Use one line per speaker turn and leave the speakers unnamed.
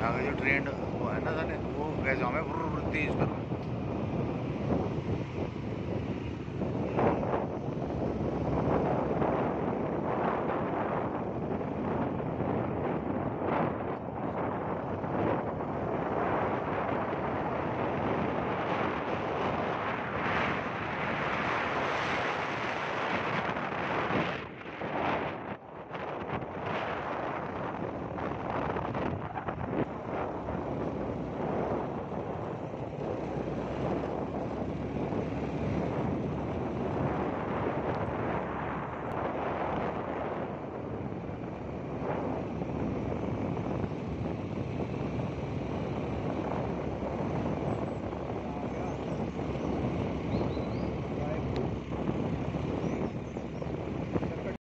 आगे जो ट्रेंड वो है ना जाने तो वो वैसे हमें इस पर